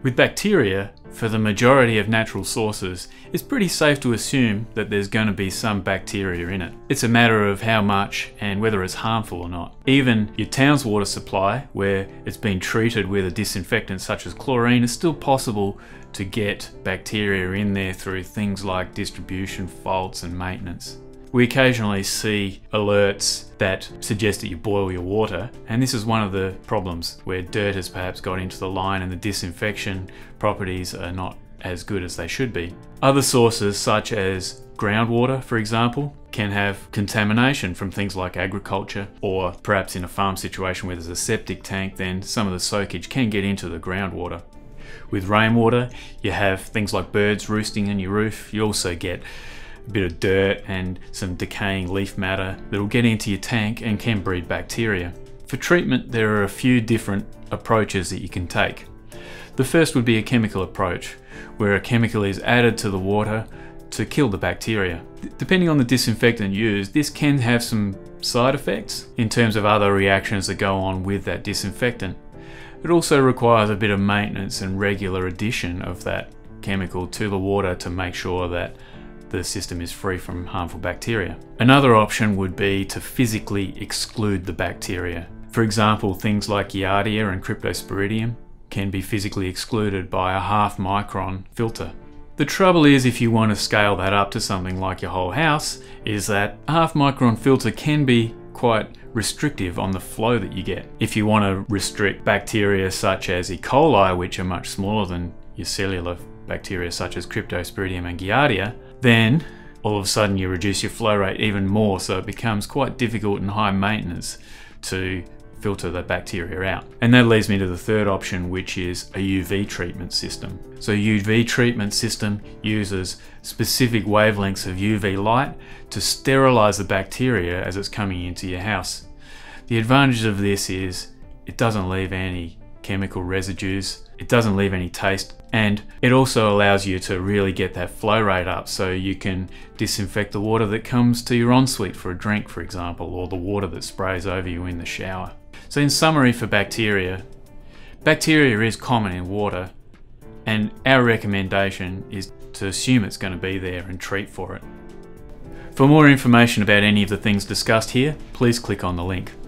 With bacteria, for the majority of natural sources, it's pretty safe to assume that there's going to be some bacteria in it. It's a matter of how much and whether it's harmful or not. Even your town's water supply, where it's been treated with a disinfectant such as chlorine, is still possible to get bacteria in there through things like distribution faults and maintenance. We occasionally see alerts that suggest that you boil your water, and this is one of the problems where dirt has perhaps got into the line and the disinfection properties are not as good as they should be. Other sources, such as groundwater, for example, can have contamination from things like agriculture, or perhaps in a farm situation where there's a septic tank, then some of the soakage can get into the groundwater. With rainwater, you have things like birds roosting in your roof. You also get a bit of dirt and some decaying leaf matter that will get into your tank and can breed bacteria. For treatment, there are a few different approaches that you can take. The first would be a chemical approach, where a chemical is added to the water to kill the bacteria. Depending on the disinfectant used, this can have some side effects in terms of other reactions that go on with that disinfectant. It also requires a bit of maintenance and regular addition of that chemical to the water to make sure that the system is free from harmful bacteria. Another option would be to physically exclude the bacteria. For example, things like Giardia and Cryptosporidium can be physically excluded by a half micron filter. The trouble is if you want to scale that up to something like your whole house, is that a half micron filter can be quite restrictive on the flow that you get. If you want to restrict bacteria such as E. coli, which are much smaller than your cellular bacteria such as Cryptosporidium and Giardia, then all of a sudden you reduce your flow rate even more so it becomes quite difficult and high maintenance to filter the bacteria out. And that leads me to the third option, which is a UV treatment system. So UV treatment system uses specific wavelengths of UV light to sterilize the bacteria as it's coming into your house. The advantage of this is it doesn't leave any chemical residues. It doesn't leave any taste and it also allows you to really get that flow rate up so you can disinfect the water that comes to your ensuite for a drink for example or the water that sprays over you in the shower. So in summary for bacteria, bacteria is common in water and our recommendation is to assume it's going to be there and treat for it. For more information about any of the things discussed here, please click on the link.